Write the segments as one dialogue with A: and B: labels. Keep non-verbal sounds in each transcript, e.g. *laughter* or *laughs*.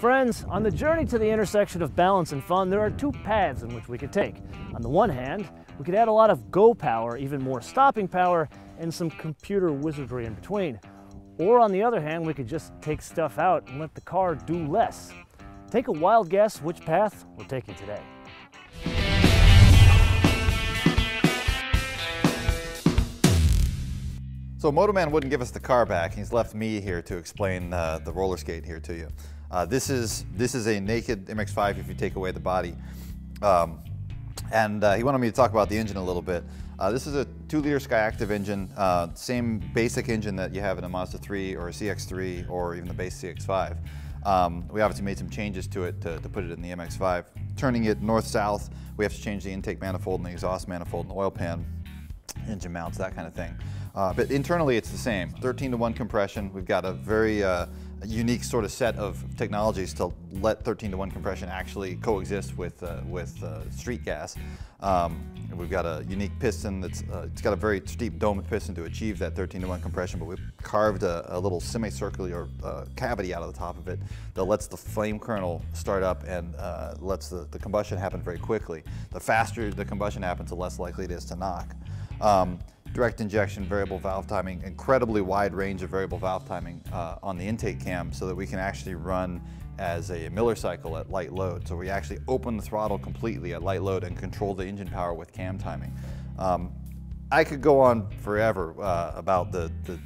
A: Friends, on the journey to the intersection of balance and fun, there are two paths in which we could take. On the one hand, we could add a lot of go power, even more stopping power, and some computer wizardry in between. Or on the other hand, we could just take stuff out and let the car do less. Take a wild guess which path we're taking today.
B: So Motoman wouldn't give us the car back. He's left me here to explain uh, the roller skate here to you. Uh, this is this is a naked MX-5 if you take away the body. Um, and uh, he wanted me to talk about the engine a little bit. Uh, this is a 2-liter Skyactiv engine, uh, same basic engine that you have in a Mazda 3 or a CX-3 or even the base CX-5. Um, we obviously made some changes to it to, to put it in the MX-5. Turning it north-south, we have to change the intake manifold and the exhaust manifold and the oil pan, engine mounts, that kind of thing. Uh, but internally it's the same. 13 to 1 compression. We've got a very uh, unique sort of set of technologies to let 13 to 1 compression actually coexist with, uh, with uh, street gas. Um, we've got a unique piston that's uh, it's got a very steep domed piston to achieve that 13 to 1 compression, but we've carved a, a little semicircular uh, cavity out of the top of it that lets the flame kernel start up and lets the, the combustion happen very quickly. The faster the combustion happens, the less likely it is to knock. Um, direct injection, variable valve timing, incredibly wide range of variable valve timing uh, on the intake cam so that we can actually run as a Miller cycle at light load. So we actually open the throttle completely at light load and control the engine power with cam timing. Um, I could go on forever uh, about the, the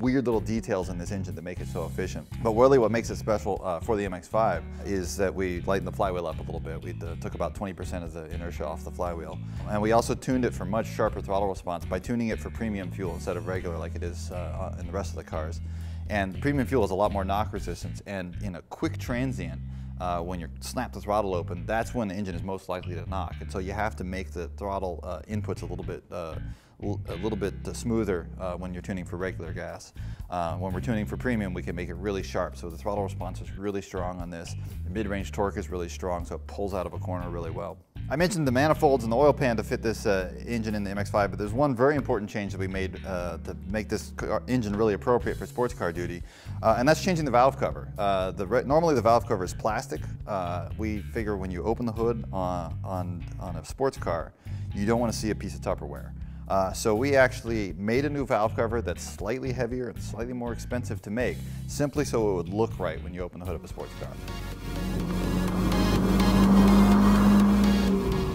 B: weird little details in this engine that make it so efficient. But really what makes it special uh, for the MX-5 is that we lightened the flywheel up a little bit. We uh, took about 20% of the inertia off the flywheel. And we also tuned it for much sharper throttle response by tuning it for premium fuel instead of regular like it is uh, in the rest of the cars. And premium fuel has a lot more knock resistance and in a quick transient, uh, when you snap the throttle open, that's when the engine is most likely to knock. And so you have to make the throttle uh, inputs a little bit uh, a little bit smoother uh, when you're tuning for regular gas. Uh, when we're tuning for premium, we can make it really sharp. So the throttle response is really strong on this. The mid-range torque is really strong, so it pulls out of a corner really well. I mentioned the manifolds and the oil pan to fit this uh, engine in the MX-5, but there's one very important change that we made uh, to make this engine really appropriate for sports car duty, uh, and that's changing the valve cover. Uh, the normally the valve cover is plastic. Uh, we figure when you open the hood on, on, on a sports car, you don't want to see a piece of Tupperware. Uh, so we actually made a new valve cover that's slightly heavier and slightly more expensive to make, simply so it would look right when you open the hood of a sports car.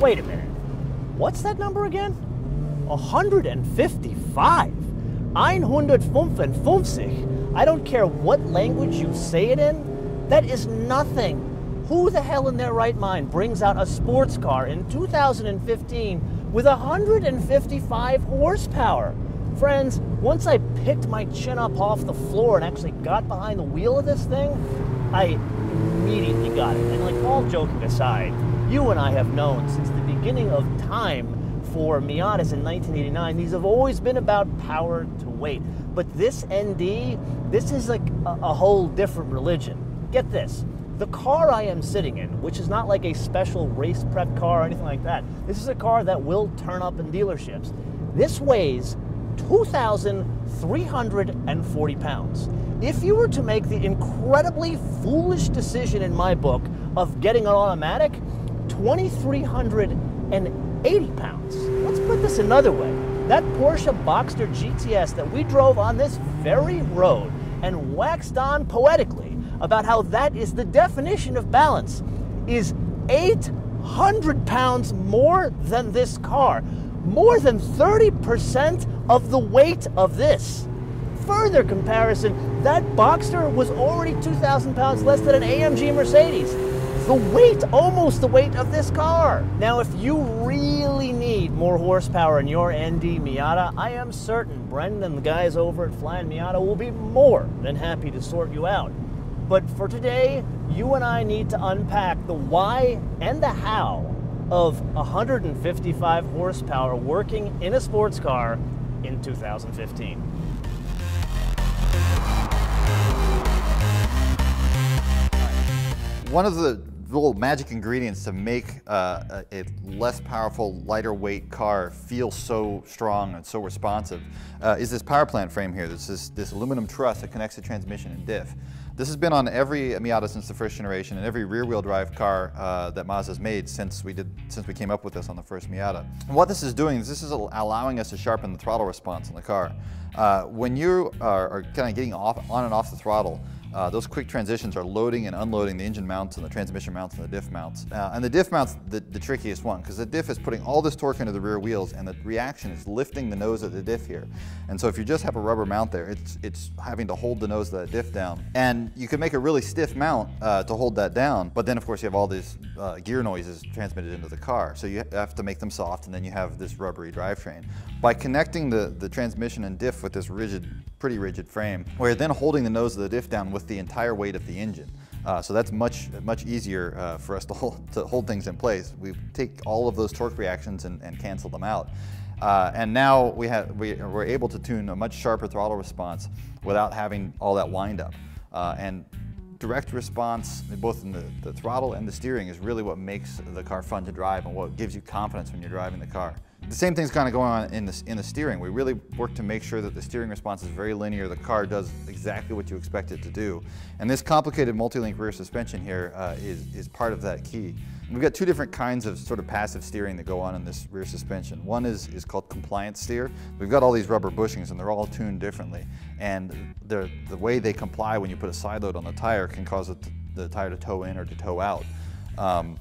A: Wait a minute. What's that number again? 155. 155. I don't care what language you say it in. That is nothing. Who the hell in their right mind brings out a sports car in 2015 with 155 horsepower? Friends, once I picked my chin up off the floor and actually got behind the wheel of this thing, I immediately got it. And like all joking aside, you and I have known since the beginning of time for Miatas in 1989, these have always been about power to weight. But this ND, this is like a, a whole different religion. Get this. The car I am sitting in, which is not like a special race prep car or anything like that, this is a car that will turn up in dealerships. This weighs 2,340 pounds. If you were to make the incredibly foolish decision in my book of getting an automatic, 2,380 pounds. Let's put this another way. That Porsche Boxster GTS that we drove on this very road and waxed on poetically about how that is the definition of balance is 800 pounds more than this car. More than 30% of the weight of this. Further comparison, that Boxster was already 2,000 pounds less than an AMG Mercedes the weight, almost the weight of this car. Now, if you really need more horsepower in your ND Miata, I am certain Brendan the guys over at Flying Miata will be more than happy to sort you out. But for today, you and I need to unpack the why and the how of 155 horsepower working in a sports car in 2015.
B: One of the little magic ingredients to make uh, a, less powerful, lighter weight car feel so strong and so responsive uh, is this power plant frame here. This is this aluminum truss that connects the transmission and diff. This has been on every Miata since the first generation and every rear-wheel drive car uh, that Mazda's made since we did since we came up with this on the first Miata. And what this is doing is this is allowing us to sharpen the throttle response in the car. Uh, when you are, are kind of getting off on and off the throttle, uh, those quick transitions are loading and unloading the engine mounts and the transmission mounts and the diff mounts. Uh, and the diff mounts the, the trickiest one because the diff is putting all this torque into the rear wheels and the reaction is lifting the nose of the diff here. And so if you just have a rubber mount there, it's, it's having to hold the nose of that diff down. And you can make a really stiff mount uh, to hold that down, but then of course you have all these uh, gear noises transmitted into the car. So you have to make them soft and then you have this rubbery drivetrain. By connecting the, the transmission and diff with this rigid, pretty rigid frame, we're then holding the nose of the diff down with the entire weight of the engine. Uh, so that's much much easier uh, for us to hold, *laughs* to hold things in place. We take all of those torque reactions and, and cancel them out. Uh, and now we have, we, are able to tune a much sharper throttle response without having all that wind up. Uh, and direct response, both in the, the throttle and the steering, is really what makes the car fun to drive and what gives you confidence when you're driving the car. The same thing's kind of going on in the, in the steering. We really work to make sure that the steering response is very linear. The car does exactly what you expect it to do. And this complicated multi-link rear suspension here uh, is is, part of that key. We've got two different kinds of sort of passive steering that go on in this rear suspension. One is, is called compliance steer. We've got all these rubber bushings and they're all tuned differently. And the way they comply when you put a side load on the tire can cause it, the tire to toe in or to toe out. Um,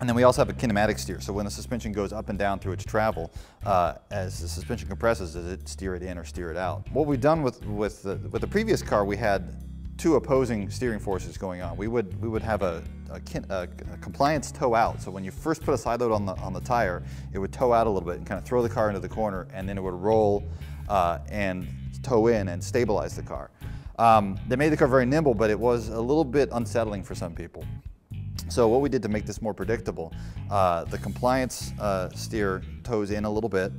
B: and then we also have a kinematic steer. So when the suspension goes up and down through its travel, uh, as the suspension compresses, does it steer it in or steer it out? What we've done with, with, the, with the previous car, we had two opposing steering forces going on. We would, we would have a, a, a, a, compliance toe out. So when you first put a side load on the, on the tire, it would toe out a little bit and kind of throw the car into the corner, and then it would roll uh, and toe in and stabilize the car. Um, they made the car very nimble, but it was a little bit unsettling for some people. So what we did to make this more predictable, uh, the compliance uh, steer toes in a little bit,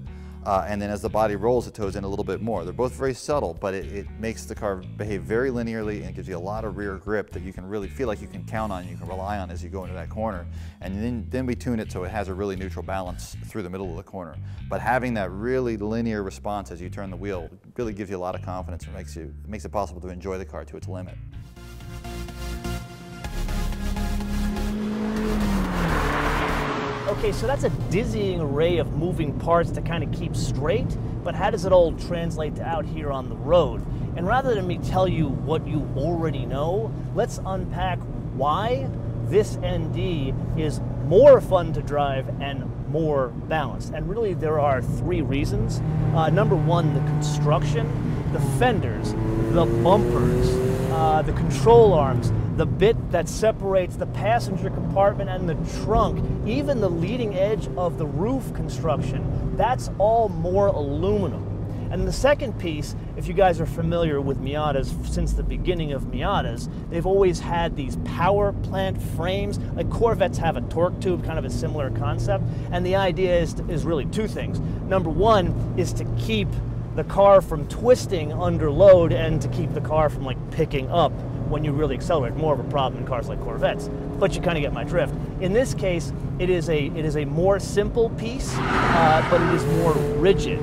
B: uh, and then as the body rolls, it toes in a little bit more. They're both very subtle, but it, it, makes the car behave very linearly and gives you a lot of rear grip that you can really feel like you can count on, you can rely on as you go into that corner. And then, then we tune it so it has a really neutral balance through the middle of the corner. But having that really linear response as you turn the wheel really gives you a lot of confidence and makes, you, makes it possible to enjoy the car to its limit.
A: Okay, so that's a dizzying array of moving parts to kind of keep straight, but how does it all translate out here on the road? And rather than me tell you what you already know, let's unpack why this ND is more fun to drive and more balanced. And really, there are three reasons. Uh, number one, the construction, the fenders, the bumpers, uh, the control arms, the bit that separates the passenger compartment and the trunk, even the leading edge of the roof construction, that's all more aluminum. And the second piece, if you guys are familiar with Miatas since the beginning of Miatas, they've always had these power plant frames. Like Corvettes have a torque tube, kind of a similar concept. And the idea is, is really two things. Number one is to keep the car from twisting under load and to keep the car from like picking up when you really accelerate. More of a problem in cars like Corvettes, but you kind of get my drift. In this case, it is a it is a more simple piece, uh, but it is more rigid.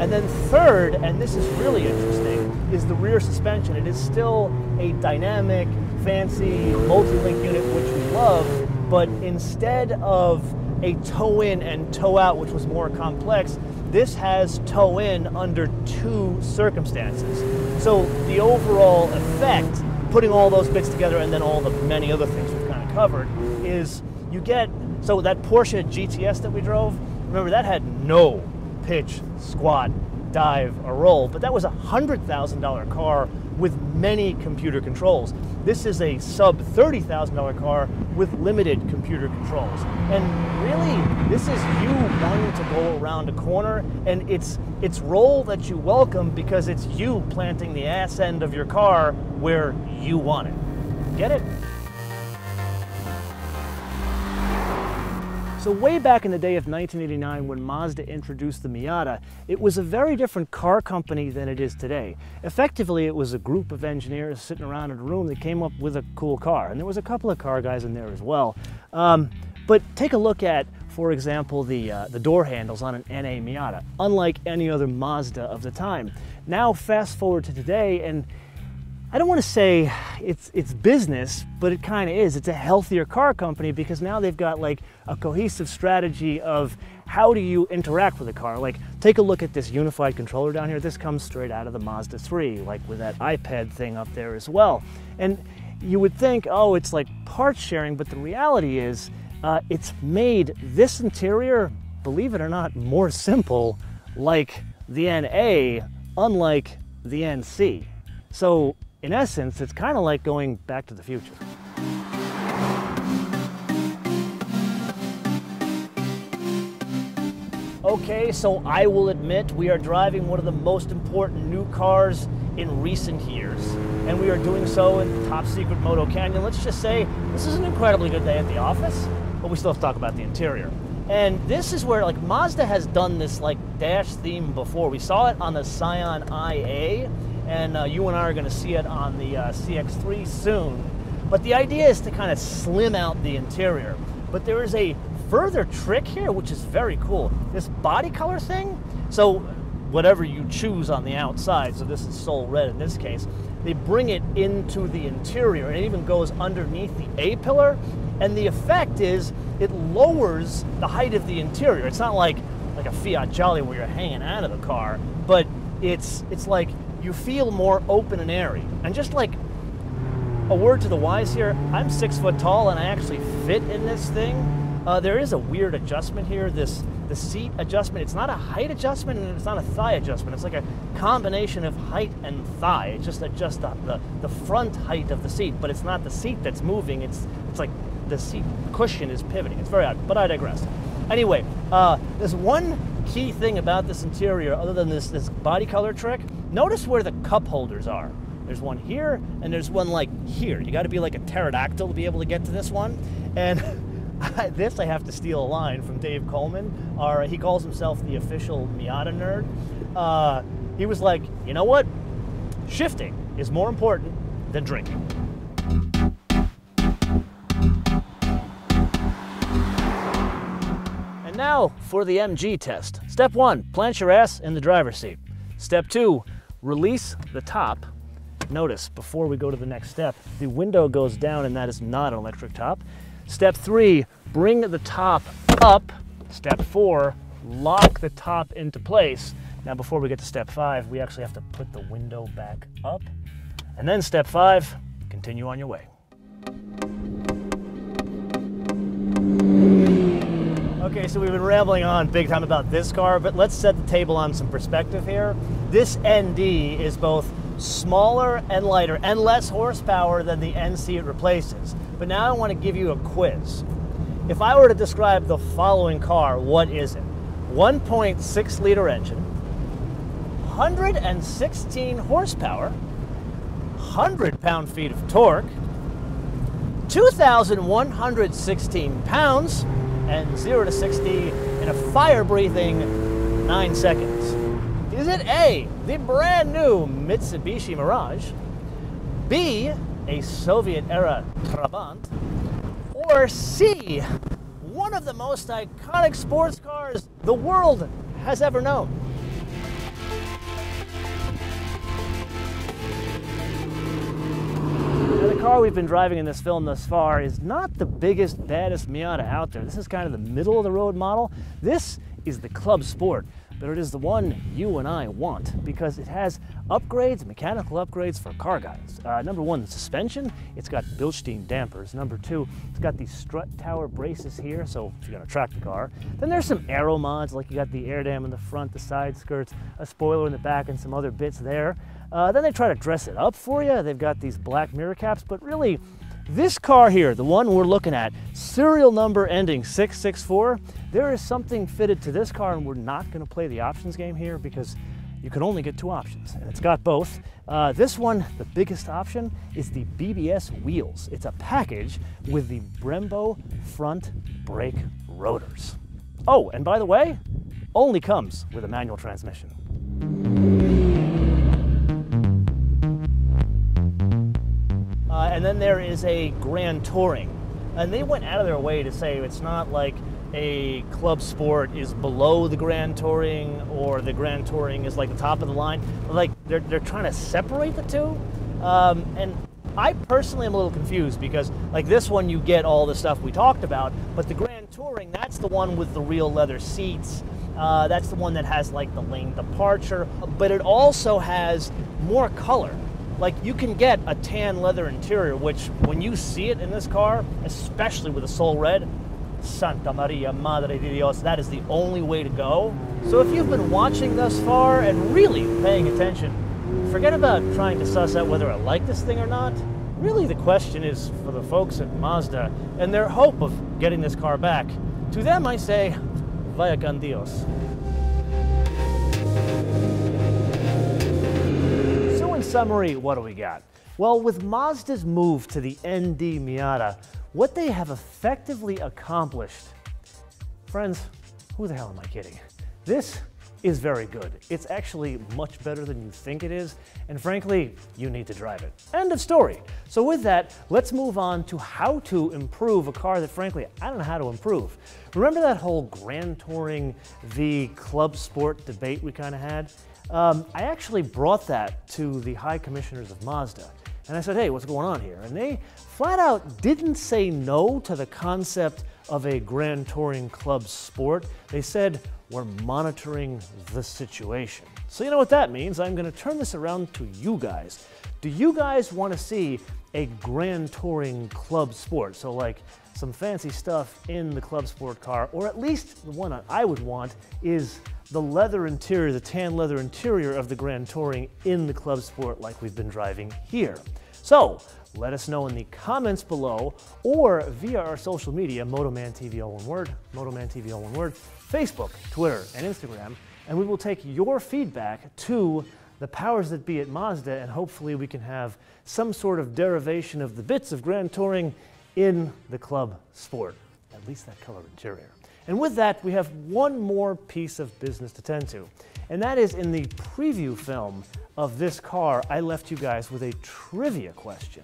A: And then third, and this is really interesting, is the rear suspension. It is still a dynamic, fancy multi-link unit, which we love, but instead of a toe in and toe out, which was more complex, this has toe in under two circumstances. So the overall effect putting all those bits together and then all the many other things we've kind of covered is you get so that Porsche GTS that we drove, remember that had no pitch, squat, dive, or roll, but that was a hundred thousand dollar car with many computer controls. This is a sub $30,000 car with limited computer controls. And really, this is you wanting to go around a corner and it's it's roll that you welcome because it's you planting the ass end of your car where you want it. Get it? So way back in the day of 1989 when Mazda introduced the Miata, it was a very different car company than it is today. Effectively, it was a group of engineers sitting around in a room that came up with a cool car. And there was a couple of car guys in there as well. Um, but take a look at, for example, the, uh, the door handles on an NA Miata, unlike any other Mazda of the time. Now fast forward to today and I don't want to say it's it's business, but it kind of is. It's a healthier car company because now they've got like a cohesive strategy of how do you interact with a car. Like take a look at this unified controller down here. This comes straight out of the Mazda 3, like with that iPad thing up there as well. And you would think, oh, it's like part sharing, but the reality is uh, it's made this interior, believe it or not, more simple like the NA, unlike the NC. So in essence, it's kind of like going back to the future. Okay, so I will admit we are driving one of the most important new cars in recent years. And we are doing so in top secret Moto Canyon. Let's just say this is an incredibly good day at the office, but we still have to talk about the interior. And this is where like Mazda has done this like dash theme before. We saw it on the Scion IA and uh, you and I are going to see it on the uh, CX3 soon. But the idea is to kind of slim out the interior. But there is a further trick here, which is very cool. This body color thing, so whatever you choose on the outside, so this is Soul Red in this case, they bring it into the interior and it even goes underneath the A-pillar. And the effect is it lowers the height of the interior. It's not like like a Fiat Jolly where you're hanging out of the car, but it's it's like you feel more open and airy. And just like a word to the wise here, I'm six foot tall and I actually fit in this thing. Uh, there is a weird adjustment here. This the seat adjustment. It's not a height adjustment and it's not a thigh adjustment. It's like a combination of height and thigh. It just adjusts the, the, the front height of the seat, but it's not the seat that's moving. It's it's like the seat cushion is pivoting. It's very odd, but I digress. Anyway, uh, there's one key thing about this interior, other than this this body color trick. Notice where the cup holders are. There's one here, and there's one like here. You got to be like a pterodactyl to be able to get to this one. And *laughs* this I have to steal a line from Dave Coleman. Our, he calls himself the official Miata nerd. Uh, he was like, you know what? Shifting is more important than drinking. And now for the MG test. Step one, plant your ass in the driver's seat. Step two, release the top. Notice, before we go to the next step, the window goes down and that is not an electric top. Step three, bring the top up. Step four, lock the top into place. Now before we get to step five, we actually have to put the window back up. And then step five, continue on your way. Okay, so we've been rambling on big time about this car, but let's set the table on some perspective here. This ND is both smaller and lighter and less horsepower than the NC it replaces. But now I want to give you a quiz. If I were to describe the following car, what is it? 1.6 liter engine, 116 horsepower, 100 pound feet of torque, 2,116 pounds, and 0 to 60 in a fire breathing 9 seconds. Is it A, the brand new Mitsubishi Mirage, B, a Soviet era Trabant, or C, one of the most iconic sports cars the world has ever known? The car we've been driving in this film thus far is not the biggest, baddest Miata out there. This is kind of the middle of the road model. This is the Club Sport, but it is the one you and I want because it has upgrades, mechanical upgrades for car guys. Uh, number one, the suspension. It's got Bilstein dampers. Number two, it's got these strut tower braces here, so if you're gonna track the car. Then there's some aero mods, like you got the air dam in the front, the side skirts, a spoiler in the back, and some other bits there. Uh, then they try to dress it up for you. They've got these black mirror caps, but really, this car here, the one we're looking at, serial number ending 664, there is something fitted to this car, and we're not going to play the options game here because you can only get two options, and it's got both. Uh, this one, the biggest option, is the BBS wheels. It's a package with the Brembo front brake rotors. Oh, and by the way, only comes with a manual transmission. Uh, and then there is a Grand Touring. And they went out of their way to say it's not like a club sport is below the Grand Touring or the Grand Touring is like the top of the line. Like they're, they're trying to separate the two. Um, and I personally am a little confused because, like this one, you get all the stuff we talked about, but the Grand Touring, that's the one with the real leather seats. Uh, that's the one that has like the lane departure, but it also has more color. Like you can get a tan leather interior, which when you see it in this car, especially with a Soul Red, Santa Maria Madre de Dios, that is the only way to go. So if you've been watching thus far and really paying attention, forget about trying to suss out whether I like this thing or not. Really, the question is for the folks at Mazda and their hope of getting this car back. To them, I say, vaya con Dios. Summary, what do we got? Well, with Mazda's move to the ND Miata, what they have effectively accomplished, friends, who the hell am I kidding? This is very good. It's actually much better than you think it is, and frankly, you need to drive it. End of story. So with that, let's move on to how to improve a car that frankly, I don't know how to improve. Remember that whole Grand Touring v Club Sport debate we kind of had? Um, I actually brought that to the high commissioners of Mazda. And I said, hey, what's going on here? And they flat out didn't say no to the concept of a Grand Touring Club sport. They said, we're monitoring the situation. So you know what that means. I'm going to turn this around to you guys. Do you guys want to see a Grand Touring Club Sport? So like some fancy stuff in the Club Sport car, or at least the one I would want is the leather interior, the tan leather interior of the Grand Touring in the Club Sport like we've been driving here. So let us know in the comments below or via our social media, Motoman TV all one word, Motoman TV all one word, Facebook, Twitter, and Instagram, and we will take your feedback to the powers that be at Mazda, and hopefully we can have some sort of derivation of the bits of Grand Touring in the club sport, at least that color interior. And with that, we have one more piece of business to tend to, and that is in the preview film of this car, I left you guys with a trivia question,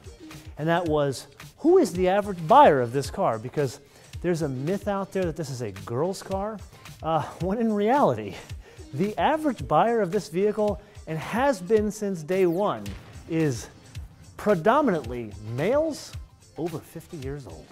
A: and that was, who is the average buyer of this car? Because there's a myth out there that this is a girl's car, uh, *laughs* when in reality, the average buyer of this vehicle, and has been since day one, is predominantly males over 50 years old.